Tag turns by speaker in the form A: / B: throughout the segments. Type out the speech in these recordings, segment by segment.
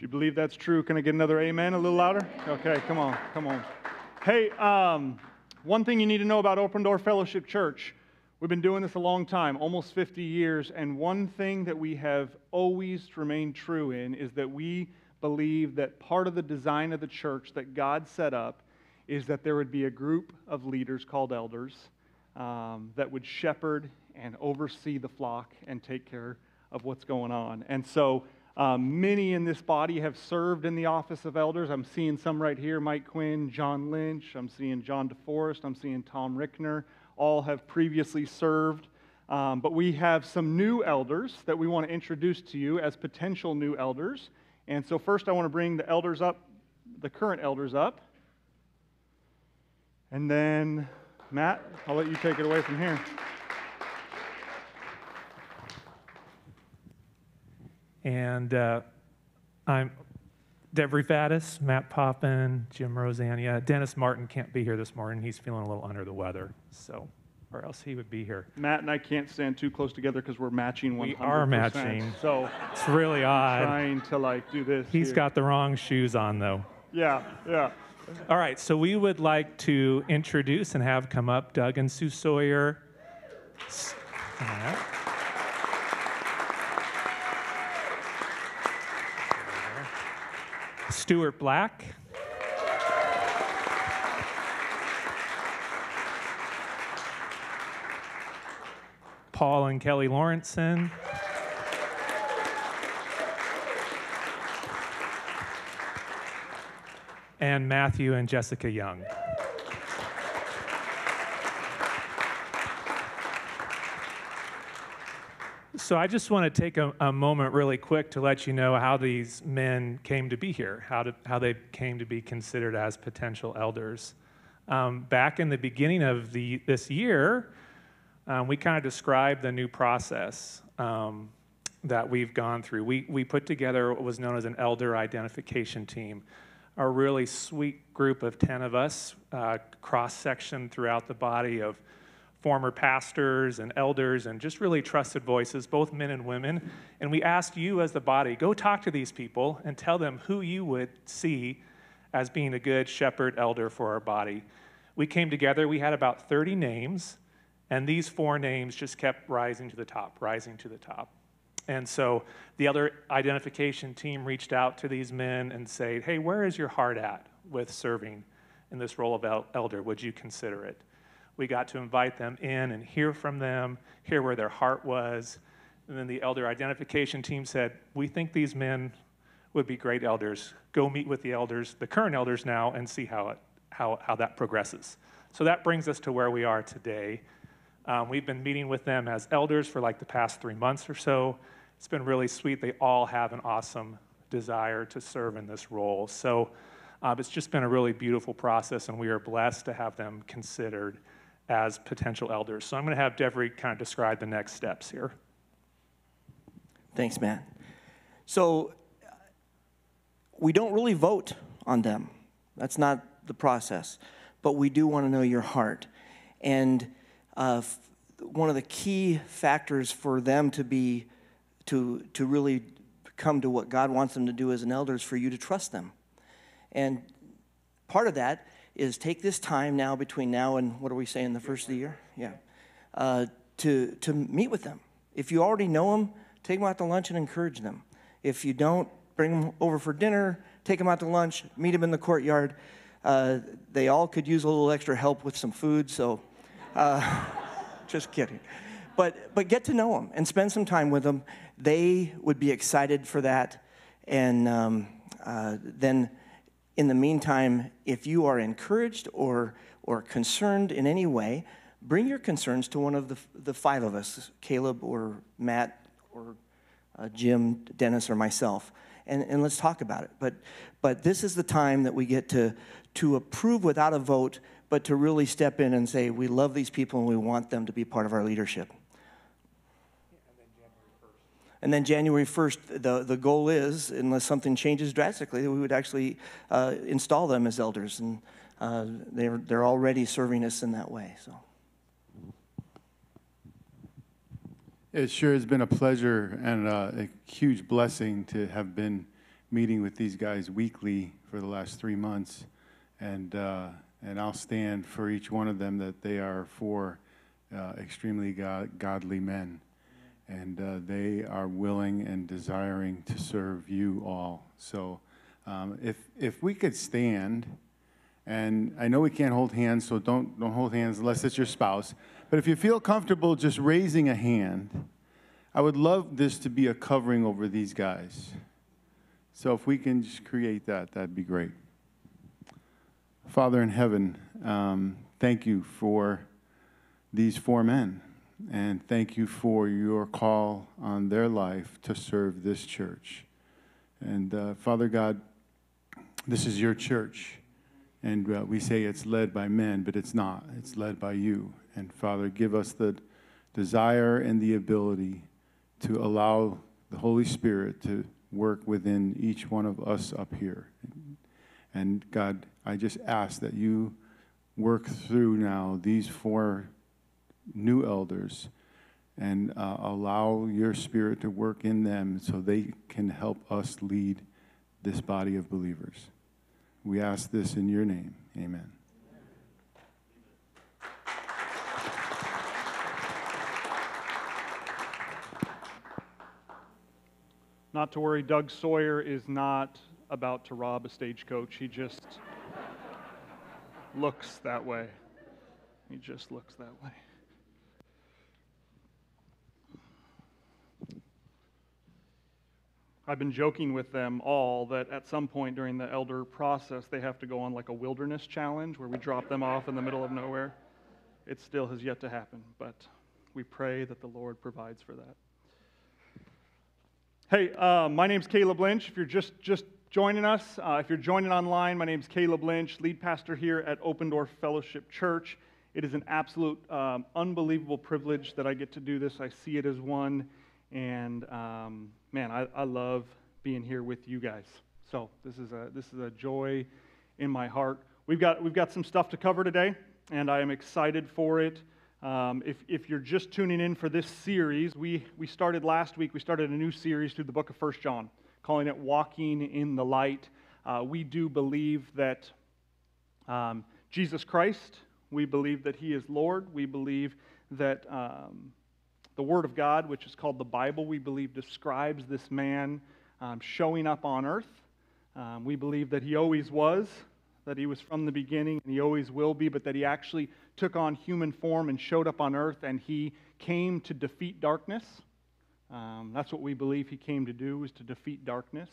A: If you believe that's true, can I get another amen a little louder? Okay, come on, come on. Hey, um, one thing you need to know about Open Door Fellowship Church. We've been doing this a long time, almost 50 years, and one thing that we have always remained true in is that we believe that part of the design of the church that God set up is that there would be a group of leaders called elders um, that would shepherd and oversee the flock and take care of what's going on. And so um, many in this body have served in the office of elders. I'm seeing some right here Mike Quinn, John Lynch, I'm seeing John DeForest, I'm seeing Tom Rickner. All have previously served. Um, but we have some new elders that we want to introduce to you as potential new elders. And so, first, I want to bring the elders up, the current elders up. And then, Matt, I'll let you take it away from here.
B: And uh, I'm Devery Faddis, Matt Poppin, Jim Rosania. Dennis Martin can't be here this morning. He's feeling a little under the weather, so or else he would be here.
A: Matt and I can't stand too close together because we're matching 100%.
B: We are matching.
A: So
B: it's really odd.
A: Trying to like do this.
B: He's
A: here.
B: got the wrong shoes on though.
A: Yeah, yeah.
B: All right, so we would like to introduce and have come up Doug and Sue Sawyer. Stuart Black. Paul and Kelly Lawrenson. and Matthew and Jessica Young. So I just want to take a, a, moment really quick to let you know how these men came to be here, how, to, how they came to be considered as potential elders. Um, back in the beginning of the, this year, um, we kind of described the new process um, that we've gone through. We, we put together what was known as an elder identification team a really sweet group of 10 of us, uh, cross section throughout the body of former pastors and elders and just really trusted voices, both men and women. And we asked you as the body, go talk to these people and tell them who you would see as being a good shepherd elder for our body. We came together, we had about 30 names, and these four names just kept rising to the top, rising to the top. And so the other identification team reached out to these men and said, hey, where is your heart at with serving in this role of elder? Would you consider it? We got to invite them in and hear from them, hear where their heart was. And then the elder identification team said, we think these men would be great elders. Go meet with the elders, the current elders now, and see how, it, how, how that progresses. So that brings us to where we are today. Um, we've been meeting with them as elders for like the past three months or so. It's been really sweet. They all have an awesome desire to serve in this role. So uh, it's just been a really beautiful process, and we are blessed to have them considered as potential elders. So I'm going to have Devery kind of describe the next steps here.
C: Thanks, Matt. So we don't really vote on them. That's not the process. But we do want to know your heart. And uh, one of the key factors for them to be to, to really come to what God wants them to do as an elder is for you to trust them. And part of that is take this time now between now and what are we saying, the first of the year? Yeah. Uh, to, to meet with them. If you already know them, take them out to lunch and encourage them. If you don't, bring them over for dinner, take them out to lunch, meet them in the courtyard. Uh, they all could use a little extra help with some food, so uh, just kidding. But, but get to know them and spend some time with them. They would be excited for that. And um, uh, then, in the meantime, if you are encouraged or, or concerned in any way, bring your concerns to one of the, the five of us Caleb or Matt or uh, Jim, Dennis, or myself. And, and let's talk about it. But, but this is the time that we get to, to approve without a vote, but to really step in and say, we love these people and we want them to be part of our leadership. And then January 1st, the, the goal is, unless something changes drastically, that we would actually uh, install them as elders. And uh, they're, they're already serving us in that way. So.
D: It sure has been a pleasure and uh, a huge blessing to have been meeting with these guys weekly for the last three months, and uh, and I'll stand for each one of them that they are for uh, extremely God, godly men, and uh, they are willing and desiring to serve you all. So, um, if if we could stand. And I know we can't hold hands, so don't, don't hold hands unless it's your spouse. But if you feel comfortable just raising a hand, I would love this to be a covering over these guys. So if we can just create that, that'd be great. Father in heaven, um, thank you for these four men. And thank you for your call on their life to serve this church. And uh, Father God, this is your church. And uh, we say it's led by men, but it's not. It's led by you. And Father, give us the desire and the ability to allow the Holy Spirit to work within each one of us up here. And God, I just ask that you work through now these four new elders and uh, allow your spirit to work in them so they can help us lead this body of believers. We ask this in your name. Amen.
A: Not to worry, Doug Sawyer is not about to rob a stagecoach. He just looks that way. He just looks that way. I've been joking with them all that at some point during the elder process, they have to go on like a wilderness challenge where we drop them off in the middle of nowhere. It still has yet to happen, but we pray that the Lord provides for that. Hey, uh, my name's Caleb Lynch. If you're just, just joining us, uh, if you're joining online, my name's Caleb Lynch, lead pastor here at Open Door Fellowship Church. It is an absolute, um, unbelievable privilege that I get to do this. I see it as one. And um, man, I, I love being here with you guys. So this is a this is a joy in my heart. We've got we've got some stuff to cover today, and I am excited for it. Um, if, if you're just tuning in for this series, we, we started last week, we started a new series through the book of First John, calling it Walking in the Light. Uh, we do believe that um, Jesus Christ, we believe that He is Lord. We believe that um, the Word of God, which is called the Bible, we believe describes this man um, showing up on earth. Um, we believe that he always was, that he was from the beginning, and he always will be, but that he actually took on human form and showed up on earth, and he came to defeat darkness. Um, that's what we believe he came to do, was to defeat darkness.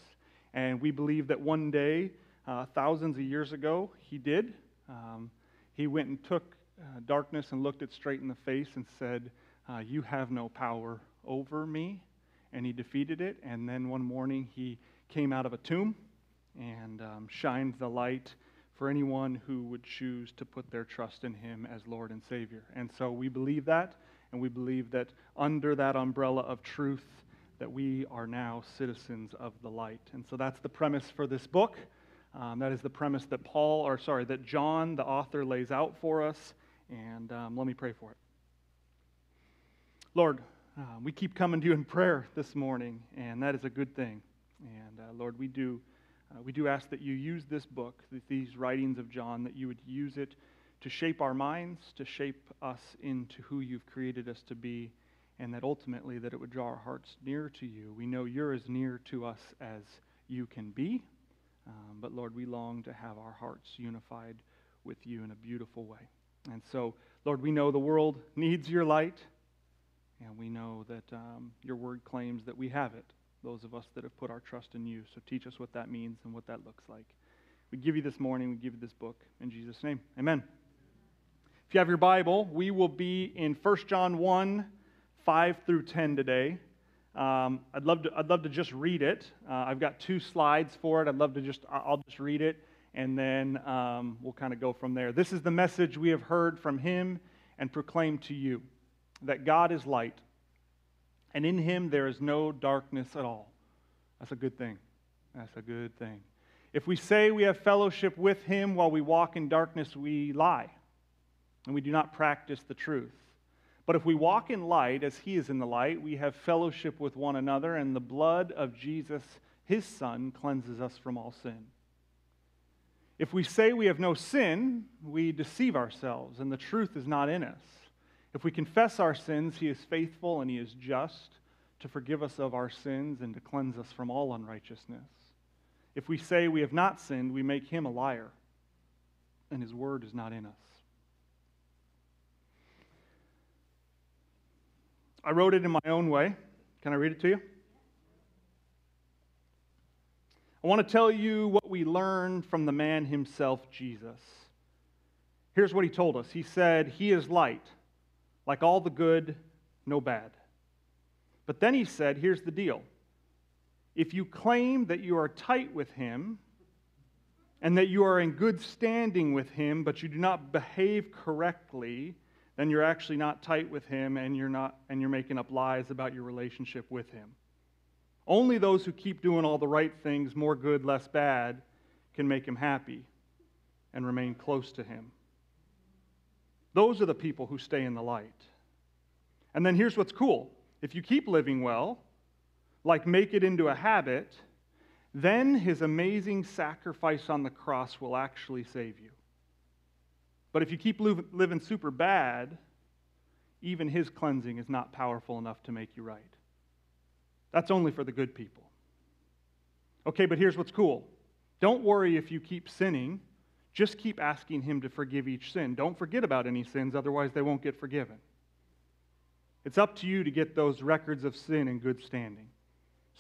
A: And we believe that one day, uh, thousands of years ago, he did. Um, he went and took uh, darkness and looked it straight in the face and said, uh, You have no power over me. And he defeated it. And then one morning he came out of a tomb and um, shined the light for anyone who would choose to put their trust in him as Lord and Savior. And so we believe that, and we believe that under that umbrella of truth, that we are now citizens of the light. And so that's the premise for this book. Um, that is the premise that Paul, or sorry, that John, the author, lays out for us. And um, let me pray for it. Lord, uh, we keep coming to you in prayer this morning, and that is a good thing. And uh, Lord, we do, uh, we do ask that you use this book, these writings of John, that you would use it to shape our minds, to shape us into who you've created us to be, and that ultimately that it would draw our hearts near to you. We know you're as near to us as you can be, um, but Lord, we long to have our hearts unified with you in a beautiful way. And so, Lord, we know the world needs your light. And we know that um, your word claims that we have it, those of us that have put our trust in you. So teach us what that means and what that looks like. We give you this morning, we give you this book. In Jesus' name, amen. If you have your Bible, we will be in 1 John 1 5 through 10 today. Um, I'd, love to, I'd love to just read it. Uh, I've got two slides for it. I'd love to just, I'll just read it, and then um, we'll kind of go from there. This is the message we have heard from him and proclaimed to you that God is light, and in him there is no darkness at all. That's a good thing. That's a good thing. If we say we have fellowship with him while we walk in darkness, we lie, and we do not practice the truth. But if we walk in light as he is in the light, we have fellowship with one another, and the blood of Jesus his Son cleanses us from all sin. If we say we have no sin, we deceive ourselves, and the truth is not in us. If we confess our sins, he is faithful and he is just to forgive us of our sins and to cleanse us from all unrighteousness. If we say we have not sinned, we make him a liar, and his word is not in us. I wrote it in my own way. Can I read it to you? I want to tell you what we learned from the man himself, Jesus. Here's what he told us He said, He is light, like all the good, no bad. But then he said, Here's the deal. If you claim that you are tight with him and that you are in good standing with him, but you do not behave correctly, then you're actually not tight with him and you're not and you're making up lies about your relationship with him. Only those who keep doing all the right things, more good, less bad, can make him happy and remain close to him. Those are the people who stay in the light. And then here's what's cool if you keep living well, like make it into a habit, then his amazing sacrifice on the cross will actually save you. But if you keep living super bad, even his cleansing is not powerful enough to make you right. That's only for the good people. Okay, but here's what's cool. Don't worry if you keep sinning. Just keep asking him to forgive each sin. Don't forget about any sins, otherwise, they won't get forgiven. It's up to you to get those records of sin in good standing.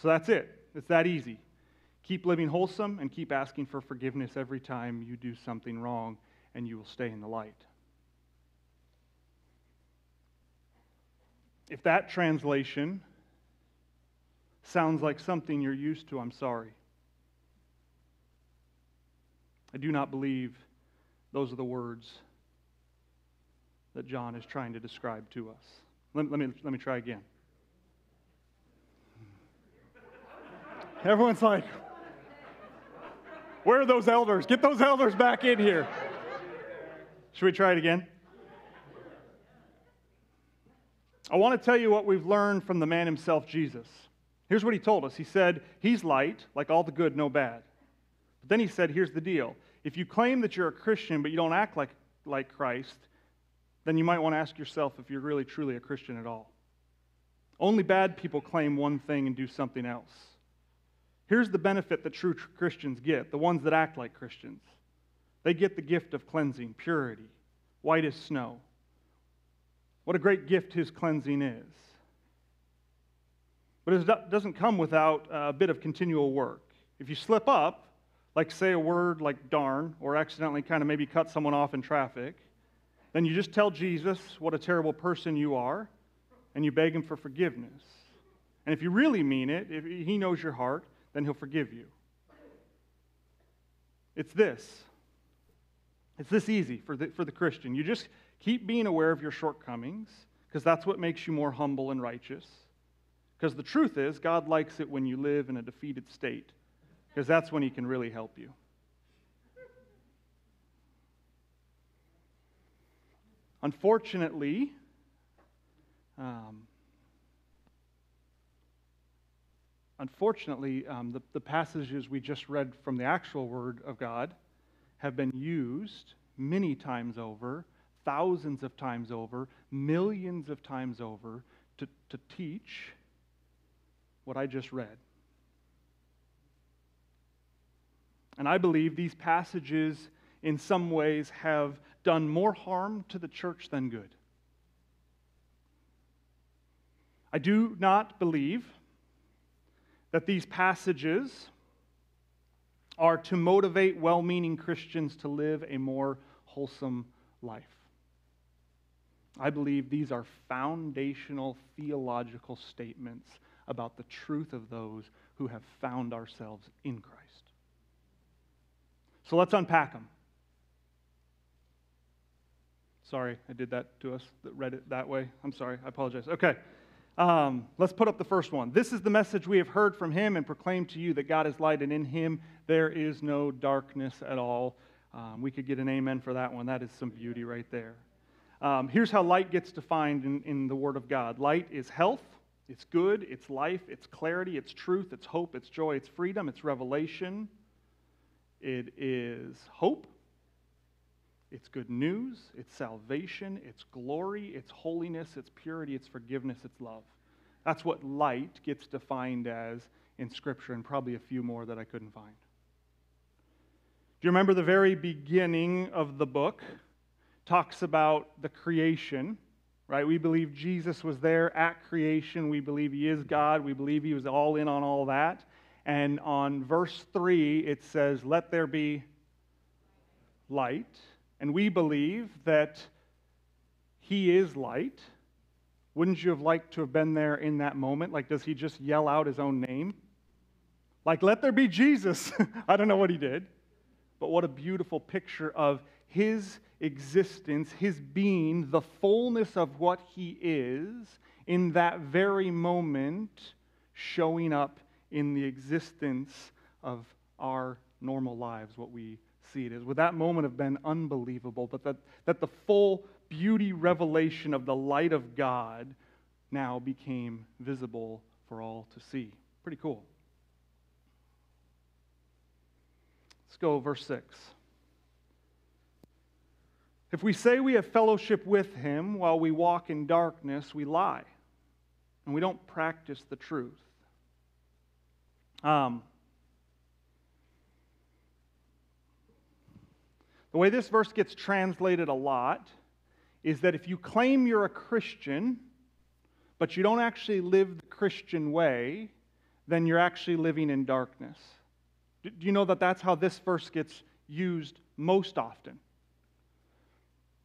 A: So that's it. It's that easy. Keep living wholesome and keep asking for forgiveness every time you do something wrong, and you will stay in the light. If that translation sounds like something you're used to, I'm sorry. I do not believe those are the words that John is trying to describe to us. Let, let, me, let me try again. Everyone's like, where are those elders? Get those elders back in here. Should we try it again? I want to tell you what we've learned from the man himself, Jesus. Here's what he told us He said, He's light, like all the good, no bad. But then he said, Here's the deal. If you claim that you're a Christian, but you don't act like, like Christ, then you might want to ask yourself if you're really, truly a Christian at all. Only bad people claim one thing and do something else. Here's the benefit that true Christians get the ones that act like Christians. They get the gift of cleansing, purity, white as snow. What a great gift his cleansing is. But it doesn't come without a bit of continual work. If you slip up, like say a word like darn, or accidentally kind of maybe cut someone off in traffic, then you just tell Jesus what a terrible person you are, and you beg him for forgiveness. And if you really mean it, if he knows your heart, then he'll forgive you. It's this. It's this easy for the, for the Christian. You just keep being aware of your shortcomings, because that's what makes you more humble and righteous. Because the truth is, God likes it when you live in a defeated state, because that's when He can really help you. Unfortunately, um, unfortunately, um, the, the passages we just read from the actual Word of God have been used many times over, thousands of times over, millions of times over to, to teach what I just read. And I believe these passages, in some ways, have done more harm to the church than good. I do not believe that these passages are to motivate well meaning Christians to live a more wholesome life. I believe these are foundational theological statements about the truth of those who have found ourselves in Christ. So let's unpack them. Sorry, I did that to us that read it that way. I'm sorry, I apologize. Okay, um, let's put up the first one. This is the message we have heard from him and proclaimed to you that God is light and in him there is no darkness at all. Um, we could get an amen for that one. That is some beauty right there. Um, here's how light gets defined in, in the Word of God light is health, It's good, it's life, it's clarity, it's truth, it's hope, it's joy, it's freedom, it's revelation. It is hope. It's good news, it's salvation, it's glory, it's holiness, it's purity, it's forgiveness, it's love. That's what light gets defined as in Scripture, and probably a few more that I couldn't find. Do you remember the very beginning of the book? Talks about the creation, right? We believe Jesus was there at creation. We believe he is God. We believe he was all in on all that. And on verse 3, it says, Let there be light. And we believe that he is light. Wouldn't you have liked to have been there in that moment? Like, does he just yell out his own name? Like, let there be Jesus. I don't know what he did, but what a beautiful picture of his existence, his being, the fullness of what he is in that very moment showing up in the existence of our normal lives, what we see it as. Would that moment have been unbelievable? But that, that the full beauty revelation of the light of God now became visible for all to see. Pretty cool. Let's go, verse 6. If we say we have fellowship with him while we walk in darkness, we lie, and we don't practice the truth. Um, the way this verse gets translated a lot is that if you claim you're a Christian, but you don't actually live the Christian way, then you're actually living in darkness. Do you know that that's how this verse gets used most often?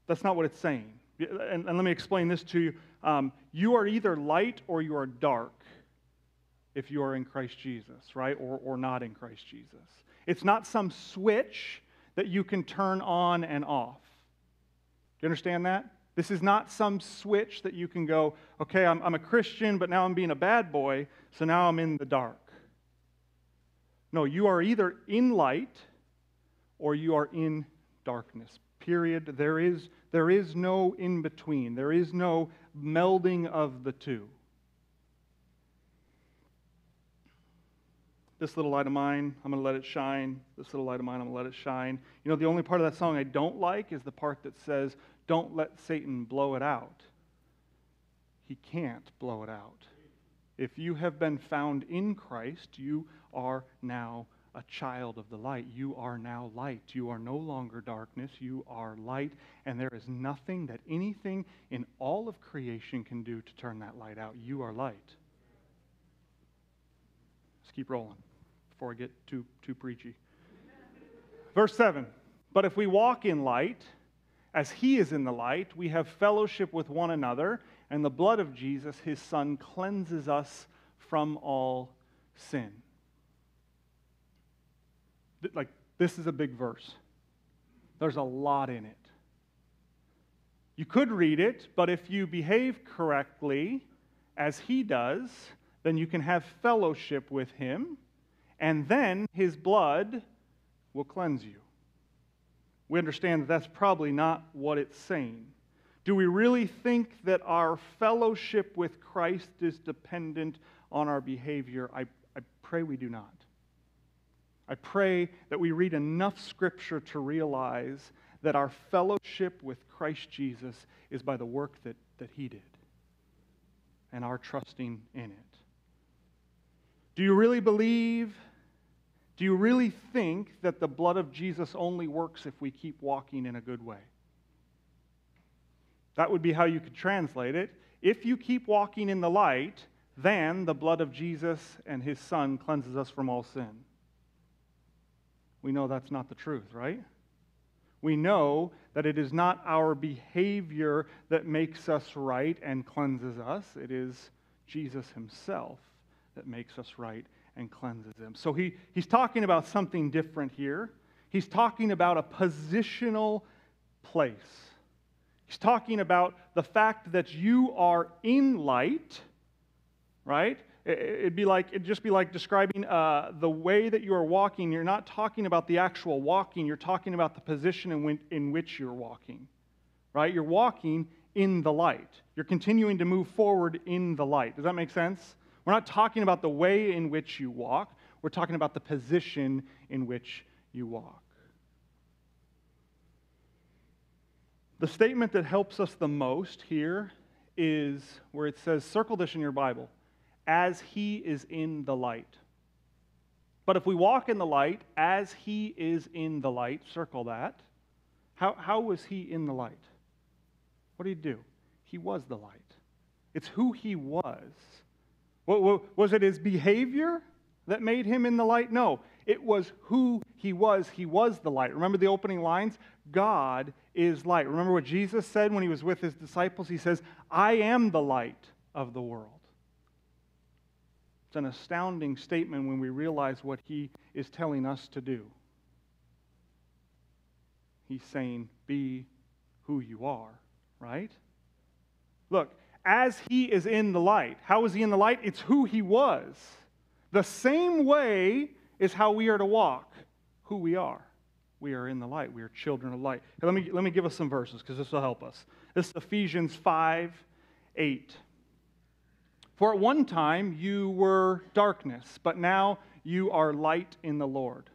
A: That's not what it's saying. And, and let me explain this to you. Um, you are either light or you are dark if you are in Christ Jesus, right? Or, or not in Christ Jesus. It's not some switch that you can turn on and off. Do you understand that? This is not some switch that you can go, okay, I'm, I'm a Christian, but now I'm being a bad boy, so now I'm in the dark. No, you are either in light or you are in darkness. Period. There is, there is no in between, there is no melding of the two. This little light of mine, I'm going to let it shine. This little light of mine, I'm going to let it shine. You know, the only part of that song I don't like is the part that says, Don't let Satan blow it out. He can't blow it out. If you have been found in Christ, you are now a child of the light. You are now light. You are no longer darkness. You are light. And there is nothing that anything in all of creation can do to turn that light out. You are light. Let's keep rolling before I get too, too preachy. Verse 7 But if we walk in light, as he is in the light, we have fellowship with one another, and the blood of Jesus, his son, cleanses us from all sin like this is a big verse. There's a lot in it. You could read it, but if you behave correctly, as he does, then you can have fellowship with him, and then his blood will cleanse you. We understand that that's probably not what it's saying. Do we really think that our fellowship with Christ is dependent on our behavior? I, I pray we do not. I pray that we read enough scripture to realize that our fellowship with Christ Jesus is by the work that, that he did and our trusting in it. Do you really believe? Do you really think that the blood of Jesus only works if we keep walking in a good way? That would be how you could translate it. If you keep walking in the light, then the blood of Jesus and his son cleanses us from all sin we know that's not the truth, right? We know that it is not our behavior that makes us right and cleanses us. It is Jesus himself that makes us right and cleanses them. So he, he's talking about something different here. He's talking about a positional place. He's talking about the fact that you are in light, right? It'd be like it'd just be like describing uh, the way that you are walking. You're not talking about the actual walking. You're talking about the position in, in which you're walking, right? You're walking in the light. You're continuing to move forward in the light. Does that make sense? We're not talking about the way in which you walk, we're talking about the position in which you walk. The statement that helps us the most here is where it says, circle this in your Bible, as he is in the light. But if we walk in the light as he is in the light, circle that. How, how was he in the light? What did he do? He was the light. It's who he was. Was it his behavior that made him in the light? No, it was who he was. He was the light. Remember the opening lines? God is light. Remember what Jesus said when he was with his disciples? He says, I am the light of the world. It's an astounding statement when we realize what he is telling us to do. He's saying, Be who you are, right? Look, as he is in the light, how is he in the light? It's who he was. The same way is how we are to walk, who we are. We are in the light. We are children of light. let, me, let me give us some verses because this will help us. This is Ephesians 5 8. For at one time you were darkness, but now you are light in the Lord.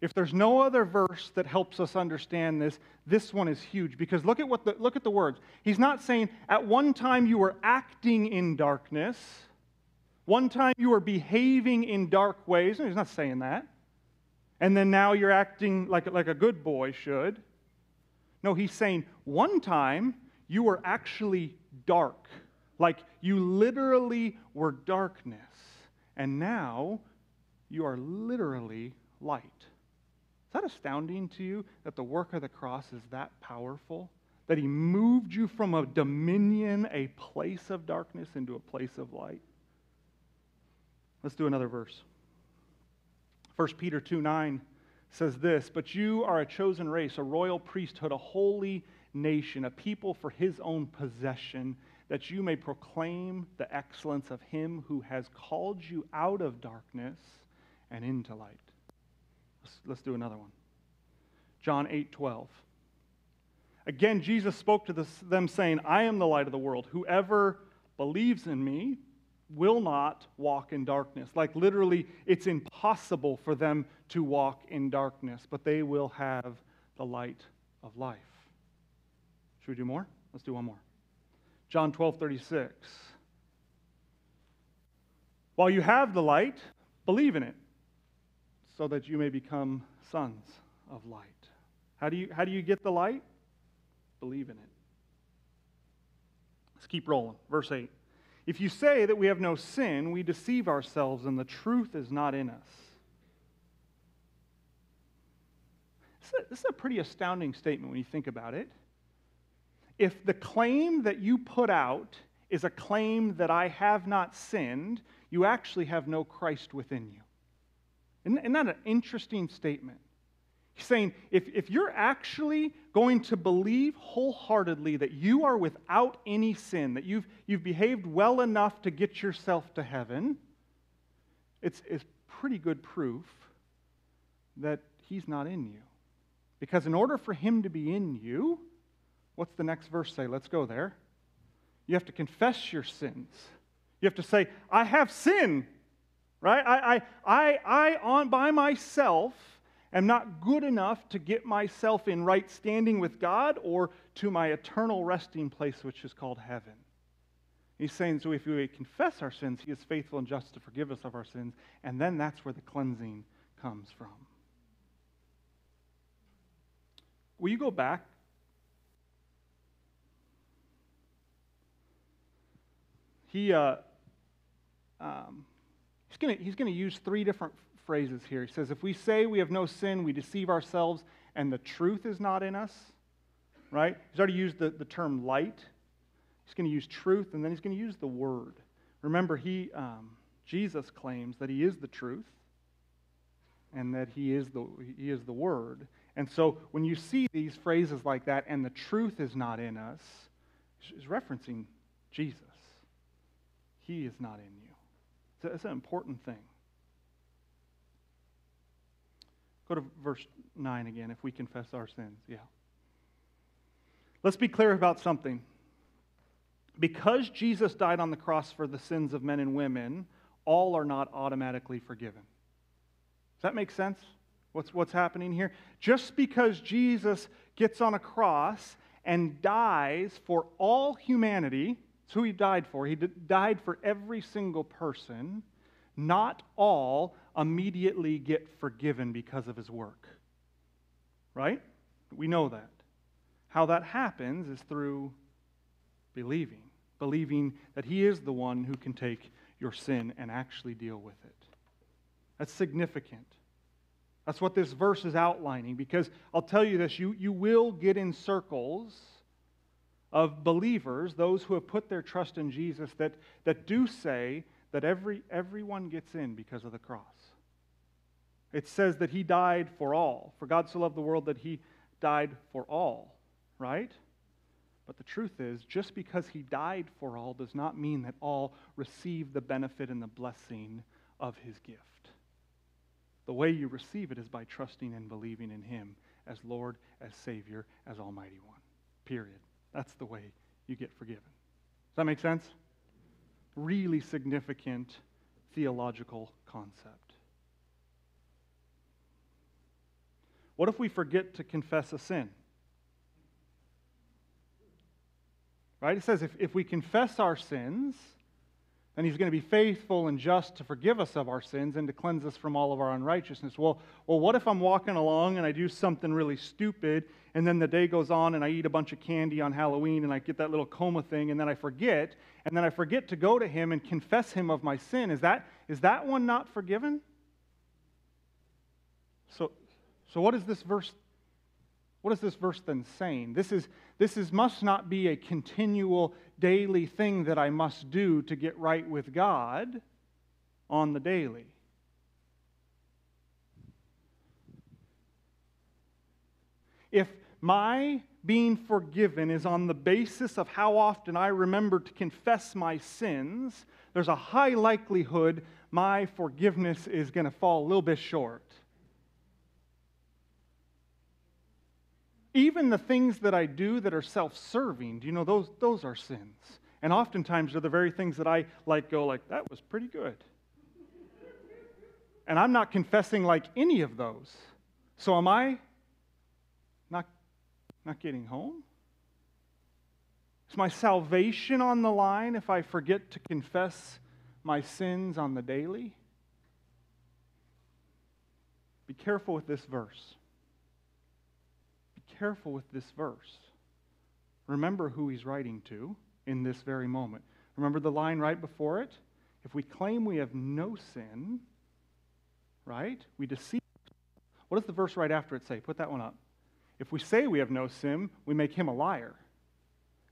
A: If there's no other verse that helps us understand this, this one is huge because look at what the, look at the words. He's not saying at one time you were acting in darkness, one time you were behaving in dark ways. No, he's not saying that. And then now you're acting like, like a good boy should. No, he's saying one time you were actually dark. Like you literally were darkness, and now you are literally light. Is that astounding to you that the work of the cross is that powerful? That he moved you from a dominion, a place of darkness, into a place of light? Let's do another verse. 1 Peter 2 9 says this But you are a chosen race, a royal priesthood, a holy nation, a people for his own possession that you may proclaim the excellence of him who has called you out of darkness and into light. Let's, let's do another one. John 8 12. Again, Jesus spoke to this, them, saying, I am the light of the world. Whoever believes in me will not walk in darkness. Like literally, it's impossible for them to walk in darkness, but they will have the light of life. Should we do more? Let's do one more. John 12, 36. While you have the light, believe in it, so that you may become sons of light. How do you, how do you get the light? Believe in it. Let's keep rolling. Verse 8. If you say that we have no sin, we deceive ourselves and the truth is not in us. This is a pretty astounding statement when you think about it if the claim that you put out is a claim that I have not sinned, you actually have no Christ within you. Isn't that an interesting statement? He's saying if, if you're actually going to believe wholeheartedly that you are without any sin, that you've, you've behaved well enough to get yourself to heaven, it's, it's pretty good proof that he's not in you. Because in order for him to be in you, What's the next verse say? Let's go there. You have to confess your sins. You have to say, I have sin, right? I, I, I, I on by myself am not good enough to get myself in right standing with God or to my eternal resting place, which is called heaven. He's saying, so if we confess our sins, He is faithful and just to forgive us of our sins, and then that's where the cleansing comes from. Will you go back he, uh, um, he's going he's to use three different phrases here. He says, If we say we have no sin, we deceive ourselves, and the truth is not in us, right? He's already used the, the term light. He's going to use truth, and then he's going to use the word. Remember, he, um, Jesus claims that he is the truth and that he is the, he is the word. And so when you see these phrases like that, and the truth is not in us, is referencing Jesus. He is not in you. It's an important thing. Go to verse 9 again if we confess our sins. Yeah. Let's be clear about something. because Jesus died on the cross for the sins of men and women, all are not automatically forgiven. Does that make sense? What's, what's happening here? Just because Jesus gets on a cross and dies for all humanity, that's who he died for, he died for every single person, not all immediately get forgiven because of his work. Right? We know that. How that happens is through believing, believing that he is the one who can take your sin and actually deal with it. That's significant. That's what this verse is outlining because I'll tell you this you, you will get in circles of believers, those who have put their trust in Jesus, that, that do say that every, everyone gets in because of the cross. It says that he died for all. For God so loved the world that he died for all, right? But the truth is, just because he died for all does not mean that all receive the benefit and the blessing of his gift. The way you receive it is by trusting and believing in him as Lord, as Savior, as Almighty One. Period. That's the way you get forgiven. Does that make sense? Really significant theological concept. What if we forget to confess a sin? Right? It says if, if we confess our sins, then he's going to be faithful and just to forgive us of our sins and to cleanse us from all of our unrighteousness. Well, well, what if I'm walking along and I do something really stupid, and then the day goes on and I eat a bunch of candy on Halloween and I get that little coma thing, and then I forget, and then I forget to go to him and confess him of my sin? Is that, is that one not forgiven? So, so what is this verse what is this verse then saying? This is this is must not be a continual daily thing that I must do to get right with God on the daily. If my being forgiven is on the basis of how often I remember to confess my sins, there's a high likelihood my forgiveness is going to fall a little bit short. Even the things that I do that are self serving, do you know, those, those are sins. And oftentimes they're the very things that I like go like, that was pretty good. And I'm not confessing like any of those. So am I not, not getting home? Is my salvation on the line if I forget to confess my sins on the daily? Be careful with this verse careful with this verse. Remember who he's writing to in this very moment. Remember the line right before it? If we claim we have no sin, right? We deceive. What does the verse right after it say? Put that one up. If we say we have no sin, we make him a liar,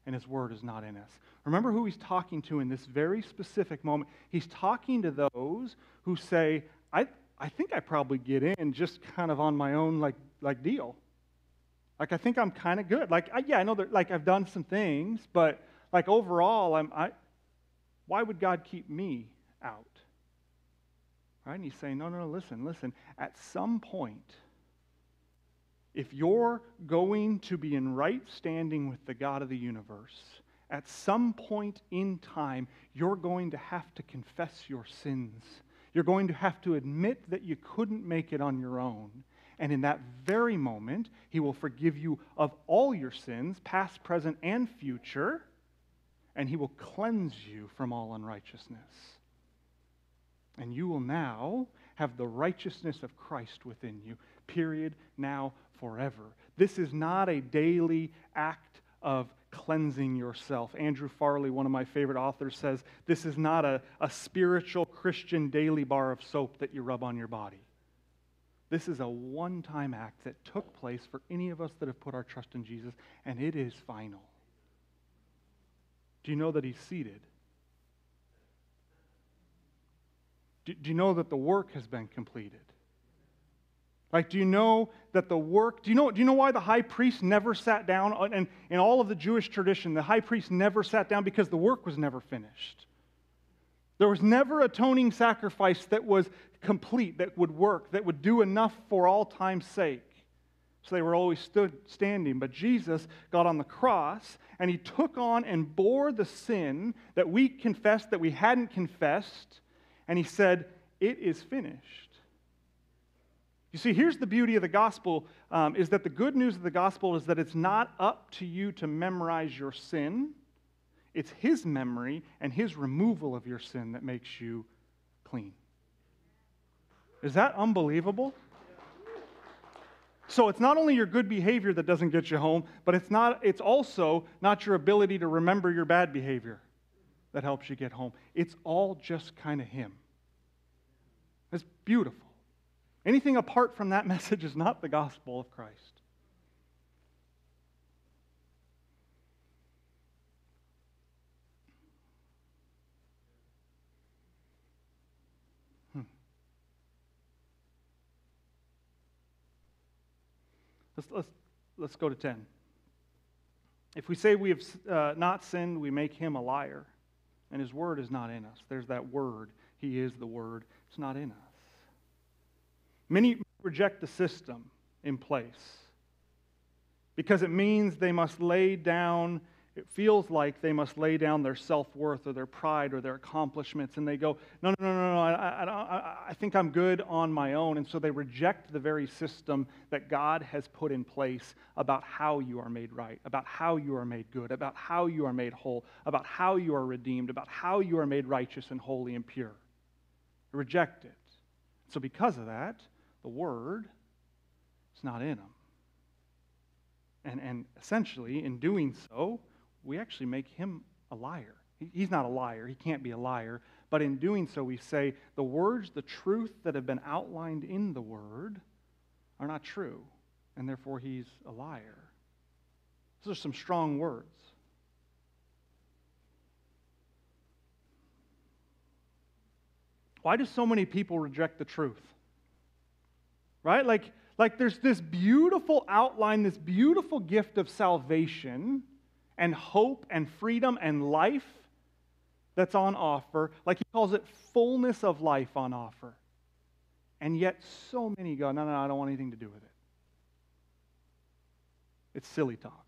A: and his word is not in us. Remember who he's talking to in this very specific moment. He's talking to those who say, I, I think I probably get in just kind of on my own like, like deal. Like, I think I'm kind of good. Like, I, yeah, I know that, like, I've done some things, but, like, overall, I'm, I, why would God keep me out? Right? And he's saying, no, no, no, listen, listen. At some point, if you're going to be in right standing with the God of the universe, at some point in time, you're going to have to confess your sins. You're going to have to admit that you couldn't make it on your own. And in that very moment, he will forgive you of all your sins, past, present, and future, and he will cleanse you from all unrighteousness. And you will now have the righteousness of Christ within you, period, now, forever. This is not a daily act of cleansing yourself. Andrew Farley, one of my favorite authors, says this is not a, a spiritual Christian daily bar of soap that you rub on your body. This is a one time act that took place for any of us that have put our trust in Jesus, and it is final. Do you know that He's seated? Do, do you know that the work has been completed? Like, do you know that the work, do you know, do you know why the high priest never sat down? And in all of the Jewish tradition, the high priest never sat down because the work was never finished. There was never atoning sacrifice that was complete, that would work, that would do enough for all time's sake. So they were always stood standing. But Jesus got on the cross and he took on and bore the sin that we confessed that we hadn't confessed. And he said, It is finished. You see, here's the beauty of the gospel um, is that the good news of the gospel is that it's not up to you to memorize your sin. It's his memory and his removal of your sin that makes you clean. Is that unbelievable? So it's not only your good behavior that doesn't get you home, but it's not it's also not your ability to remember your bad behavior that helps you get home. It's all just kind of him. It's beautiful. Anything apart from that message is not the gospel of Christ. Let's, let's, let's go to 10. If we say we have uh, not sinned, we make him a liar, and his word is not in us. There's that word. He is the word. It's not in us. Many reject the system in place because it means they must lay down it feels like they must lay down their self worth or their pride or their accomplishments, and they go, No, no, no, no, no, I, I, I think I'm good on my own. And so they reject the very system that God has put in place about how you are made right, about how you are made good, about how you are made whole, about how you are redeemed, about how you are made righteous and holy and pure. They reject it. So, because of that, the Word is not in them. And, and essentially, in doing so, we actually make him a liar. He's not a liar. He can't be a liar. But in doing so, we say the words, the truth that have been outlined in the word are not true, and therefore he's a liar. Those are some strong words. Why do so many people reject the truth? Right? Like, like there's this beautiful outline, this beautiful gift of salvation and hope and freedom and life that's on offer. Like he calls it fullness of life on offer. And yet, so many go, no, no, no, I don't want anything to do with it. It's silly talk.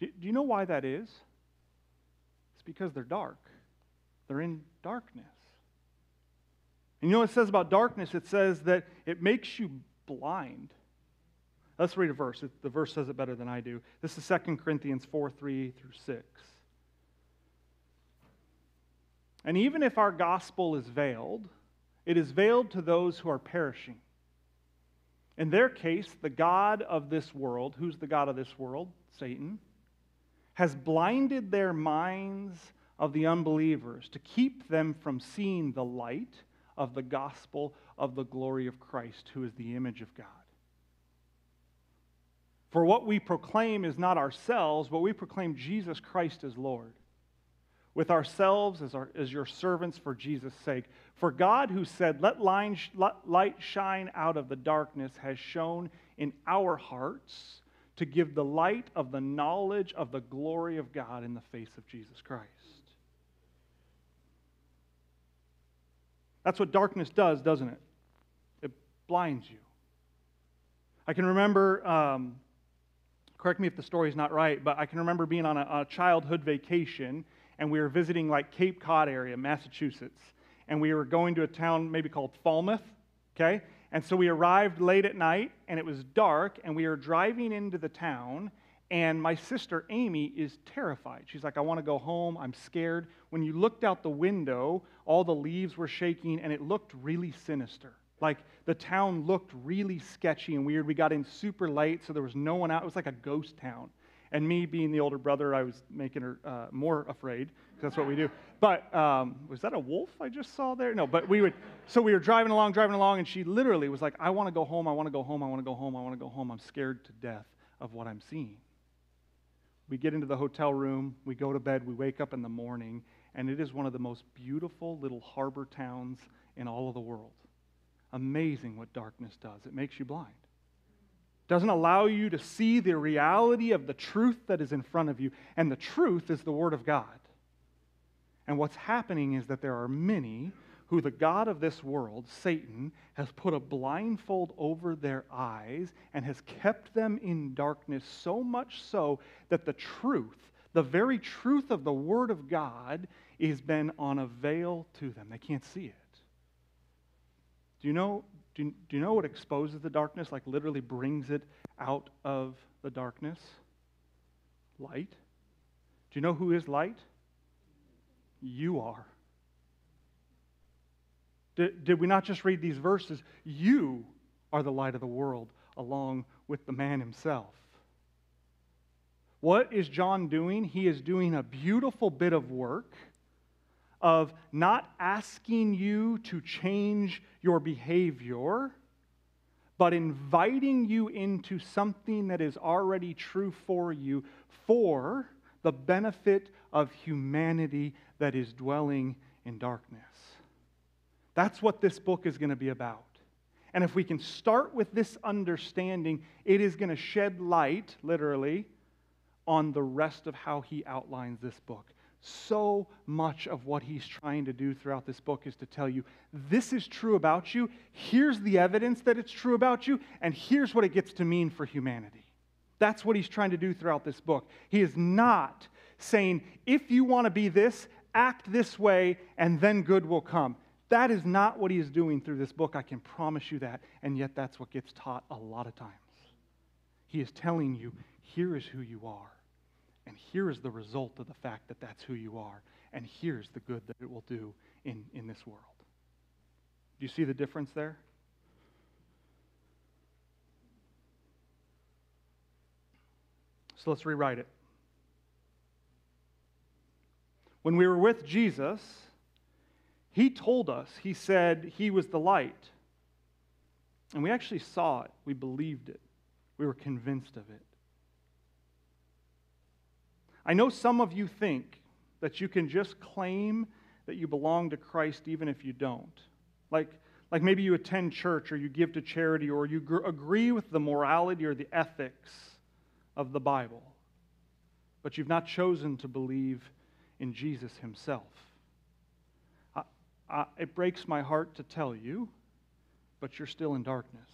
A: Do, do you know why that is? It's because they're dark, they're in darkness. And you know what it says about darkness? It says that it makes you blind. Let's read a verse. The verse says it better than I do. This is 2 Corinthians 4 3 through 6. And even if our gospel is veiled, it is veiled to those who are perishing. In their case, the God of this world, who's the God of this world? Satan, has blinded their minds of the unbelievers to keep them from seeing the light of the gospel of the glory of Christ, who is the image of God. For what we proclaim is not ourselves, but we proclaim Jesus Christ as Lord, with ourselves as, our, as your servants for Jesus' sake. For God, who said, Let light shine out of the darkness, has shown in our hearts to give the light of the knowledge of the glory of God in the face of Jesus Christ. That's what darkness does, doesn't it? It blinds you. I can remember. Um, correct me if the story's not right, but I can remember being on a, a childhood vacation and we were visiting like Cape Cod area, Massachusetts. And we were going to a town maybe called Falmouth, okay? And so we arrived late at night and it was dark and we were driving into the town and my sister Amy is terrified. She's like, I want to go home. I'm scared. When you looked out the window, all the leaves were shaking and it looked really sinister. Like the town looked really sketchy and weird. We got in super late, so there was no one out. It was like a ghost town. And me being the older brother, I was making her uh, more afraid because that's what we do. But um, was that a wolf I just saw there? No, but we would. So we were driving along, driving along, and she literally was like, I want to go home. I want to go home. I want to go home. I want to go home. I'm scared to death of what I'm seeing. We get into the hotel room. We go to bed. We wake up in the morning, and it is one of the most beautiful little harbor towns in all of the world. Amazing what darkness does. It makes you blind. It Doesn't allow you to see the reality of the truth that is in front of you. And the truth is the Word of God. And what's happening is that there are many who the God of this world, Satan, has put a blindfold over their eyes and has kept them in darkness so much so that the truth, the very truth of the Word of God, has been on a veil to them. They can't see it. Do you know, do, do you know what exposes the darkness, like literally brings it out of the darkness? Light. Do you know who is light? You are. Did, did we not just read these verses? You are the light of the world, along with the man himself. What is John doing? He is doing a beautiful bit of work of not asking you to change your behavior, but inviting you into something that is already true for you for the benefit of humanity that is dwelling in darkness. That's what this book is going to be about. And if we can start with this understanding, it is going to shed light, literally, on the rest of how he outlines this book. So much of what he's trying to do throughout this book is to tell you this is true about you, here's the evidence that it's true about you, and here's what it gets to mean for humanity. That's what he's trying to do throughout this book. He is not saying, if you want to be this, act this way, and then good will come. That is not what he is doing through this book, I can promise you that. And yet, that's what gets taught a lot of times. He is telling you, here is who you are. And here is the result of the fact that that's who you are. And here's the good that it will do in, in this world. Do you see the difference there? So let's rewrite it. When we were with Jesus, he told us, He said He was the light. And we actually saw it. We believed it. We were convinced of it. I know some of you think that you can just claim that you belong to Christ even if you don't. Like, like maybe you attend church or you give to charity or you gr- agree with the morality or the ethics of the Bible, but you've not chosen to believe in Jesus Himself. Uh, it breaks my heart to tell you, but you're still in darkness.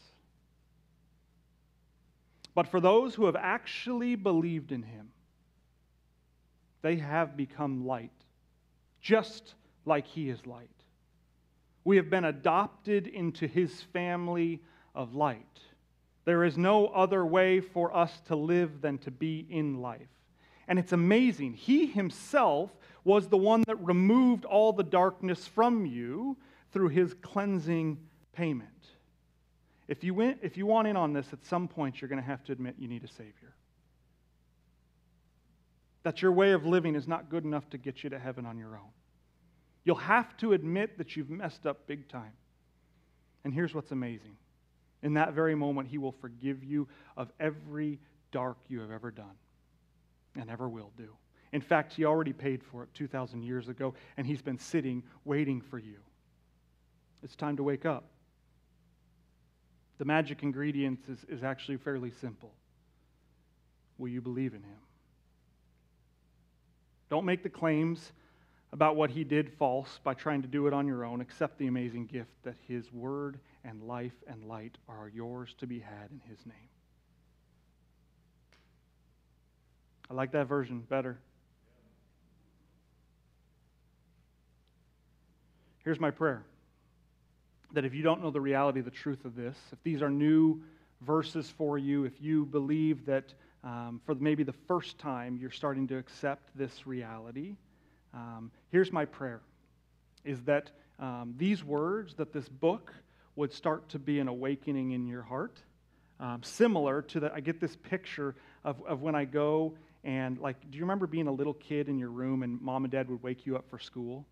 A: But for those who have actually believed in him, they have become light, just like he is light. We have been adopted into his family of light. There is no other way for us to live than to be in life. And it's amazing. He himself was the one that removed all the darkness from you through his cleansing payment. If you, went, if you want in on this, at some point you're going to have to admit you need a Savior. That your way of living is not good enough to get you to heaven on your own. You'll have to admit that you've messed up big time. And here's what's amazing in that very moment, He will forgive you of every dark you have ever done and ever will do. In fact, He already paid for it 2,000 years ago, and He's been sitting waiting for you. It's time to wake up. The magic ingredients is, is actually fairly simple. Will you believe in Him? Don't make the claims about what He did false by trying to do it on your own. Accept the amazing gift that His Word and life and light are yours to be had in His name. I like that version better. Here's my prayer that if you don't know the reality, the truth of this, if these are new verses for you, if you believe that um, for maybe the first time you're starting to accept this reality, um, here's my prayer is that um, these words, that this book would start to be an awakening in your heart. Um, similar to that, I get this picture of, of when I go and, like, do you remember being a little kid in your room and mom and dad would wake you up for school?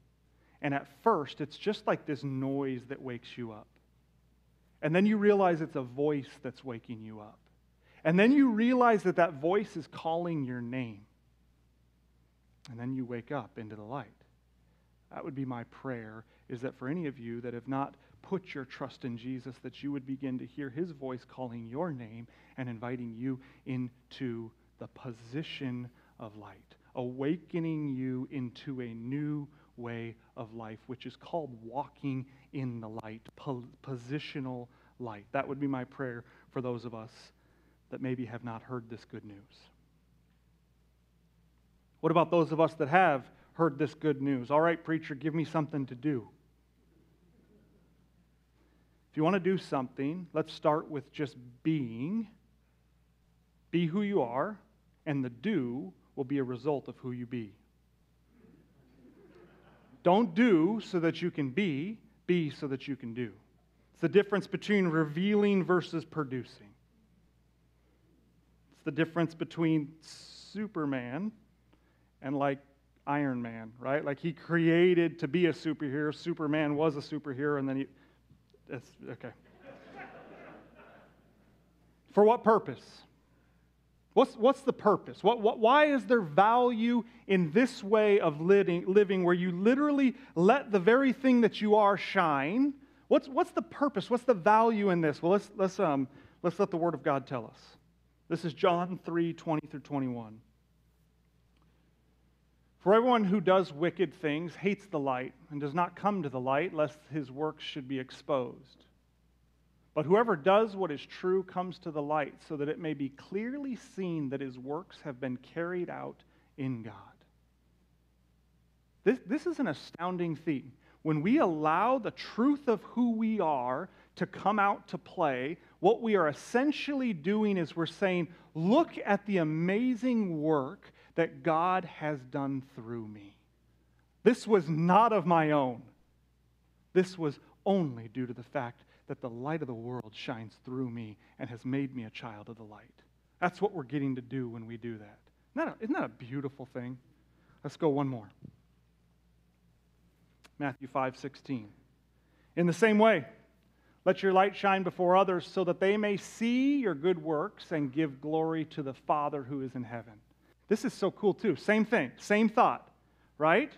A: And at first, it's just like this noise that wakes you up. And then you realize it's a voice that's waking you up. And then you realize that that voice is calling your name. And then you wake up into the light. That would be my prayer is that for any of you that have not put your trust in Jesus, that you would begin to hear his voice calling your name and inviting you into the position of light, awakening you into a new way of life, which is called walking in the light, po- positional light. That would be my prayer for those of us that maybe have not heard this good news. What about those of us that have heard this good news? All right, preacher, give me something to do. If you want to do something, let's start with just being. Be who you are, and the do will be a result of who you be. Don't do so that you can be, be so that you can do. It's the difference between revealing versus producing. The difference between Superman and like Iron Man, right? Like he created to be a superhero. Superman was a superhero, and then he. That's okay. For what purpose? What's, what's the purpose? What, what, why is there value in this way of living, living where you literally let the very thing that you are shine? What's, what's the purpose? What's the value in this? Well, let's, let's, um, let's let the Word of God tell us. This is John 3 20 through 21. For everyone who does wicked things hates the light and does not come to the light, lest his works should be exposed. But whoever does what is true comes to the light, so that it may be clearly seen that his works have been carried out in God. This, this is an astounding thing. When we allow the truth of who we are to come out to play, what we are essentially doing is we're saying, Look at the amazing work that God has done through me. This was not of my own, this was only due to the fact that the light of the world shines through me and has made me a child of the light. That's what we're getting to do when we do that. Isn't that a, isn't that a beautiful thing? Let's go one more. Matthew 5 16. In the same way, let your light shine before others so that they may see your good works and give glory to the Father who is in heaven. This is so cool, too. Same thing, same thought, right?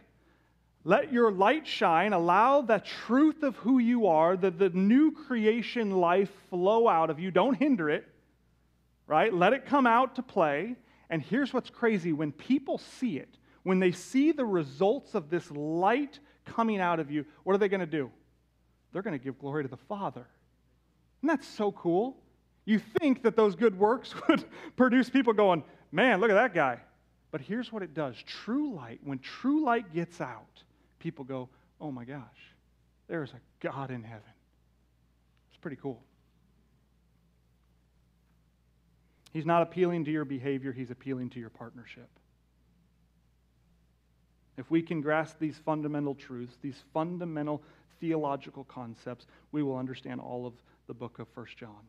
A: Let your light shine. Allow the truth of who you are, the, the new creation life flow out of you. Don't hinder it, right? Let it come out to play. And here's what's crazy when people see it, when they see the results of this light coming out of you, what are they going to do? They're going to give glory to the Father. And that's so cool. You think that those good works would produce people going, man, look at that guy. But here's what it does true light, when true light gets out, people go, oh my gosh, there is a God in heaven. It's pretty cool. He's not appealing to your behavior, he's appealing to your partnership. If we can grasp these fundamental truths, these fundamental theological concepts, we will understand all of the book of First John.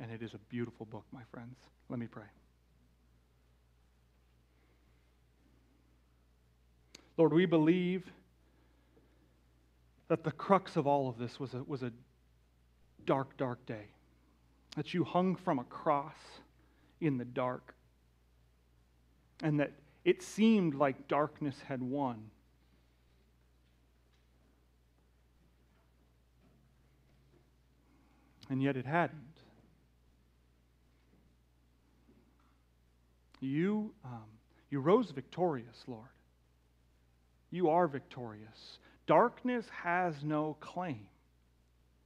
A: And it is a beautiful book, my friends. Let me pray. Lord, we believe that the crux of all of this was a, was a dark, dark day. That you hung from a cross in the dark. And that it seemed like darkness had won. And yet it hadn't. You, um, you rose victorious, Lord. You are victorious. Darkness has no claim.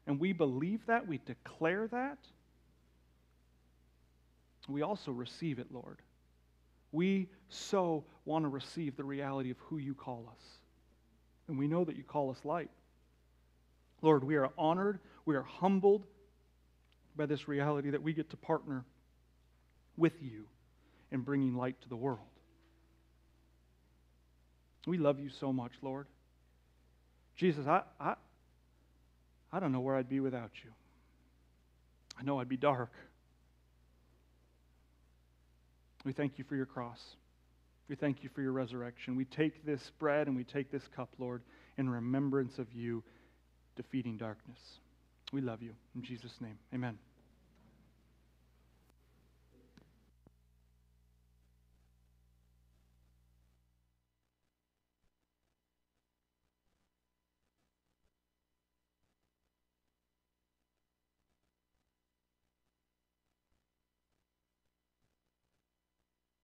A: And we believe that, we declare that. We also receive it, Lord. We so want to receive the reality of who you call us. And we know that you call us light. Lord, we are honored, we are humbled by this reality that we get to partner with you in bringing light to the world. We love you so much, Lord. Jesus, I, I, I don't know where I'd be without you. I know I'd be dark. We thank you for your cross. We thank you for your resurrection. We take this bread and we take this cup, Lord, in remembrance of you defeating darkness. We love you. In Jesus' name, amen.